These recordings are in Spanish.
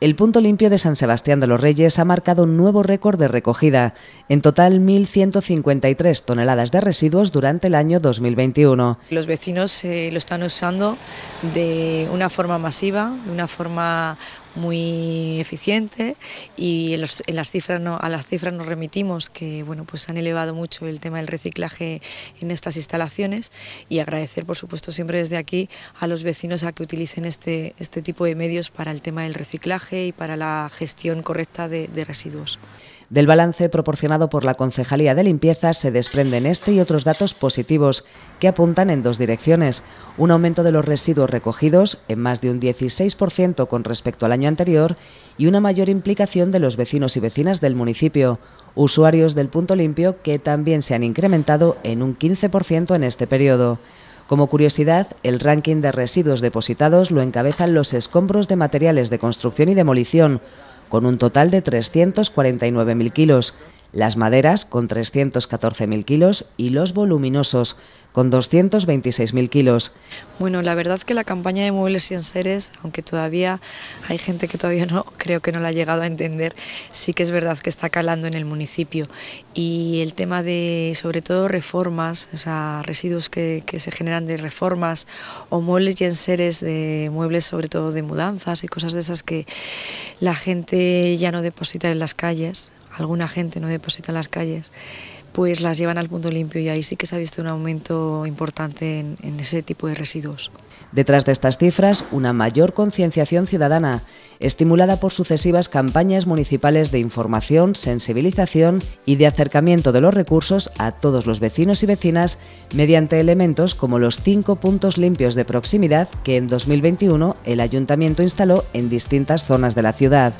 El punto limpio de San Sebastián de los Reyes ha marcado un nuevo récord de recogida, en total 1.153 toneladas de residuos durante el año 2021. Los vecinos eh, lo están usando de una forma masiva, de una forma muy eficiente y en, las cifras no, a las cifras nos remitimos que bueno pues han elevado mucho el tema del reciclaje en estas instalaciones y agradecer por supuesto siempre desde aquí a los vecinos a que utilicen este, este tipo de medios para el tema del reciclaje y para la gestión correcta de residuos. Del balance proporcionado por la Concejalía de Limpieza se desprenden este y otros datos positivos que apuntan en dos direcciones. Un aumento de los residuos recogidos en más de un 16% con respecto al año anterior y una mayor implicación de los vecinos y vecinas del municipio, usuarios del punto limpio que también se han incrementado en un 15% en este periodo. Como curiosidad, el ranking de residuos depositados lo encabezan los escombros de materiales de construcción y demolición, con un total de 349.000 kilos, las maderas con 314.000 kilos y los voluminosos con 226.000 kilos. Bueno, la verdad que la campaña de muebles y enseres, aunque todavía hay gente que todavía no creo que no la ha llegado a entender, sí que es verdad que está calando en el municipio. Y el tema de, sobre todo, reformas, o sea, residuos que, que se generan de reformas o muebles y enseres de muebles, sobre todo de mudanzas y cosas de esas que la gente ya no deposita en las calles, alguna gente no deposita en las calles pues las llevan al punto limpio y ahí sí que se ha visto un aumento importante en, ese tipo de residuos. Detrás de estas cifras, una mayor concienciación ciudadana, estimulada por sucesivas campañas municipales de información, sensibilización y de acercamiento de los recursos a todos los vecinos y vecinas mediante elementos como los cinco puntos limpios de proximidad que en 2021 el ayuntamiento instaló en distintas zonas de la ciudad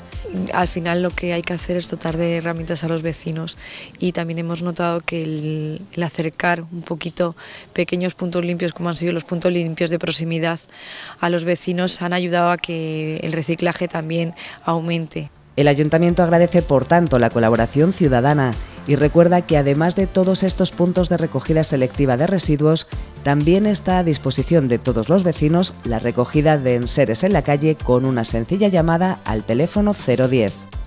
al final lo que hay que hacer es dotar de herramientas a los vecinos y también hemos notado que el, acercar un poquito pequeños puntos limpios como han sido los puntos limpios de proximidad a los vecinos han ayudado a que el reciclaje también aumente. El ayuntamiento agradece, por tanto, la colaboración ciudadana y recuerda que además de todos estos puntos de recogida selectiva de residuos, también está a disposición de todos los vecinos la recogida de enseres en la calle con una sencilla llamada al teléfono 010.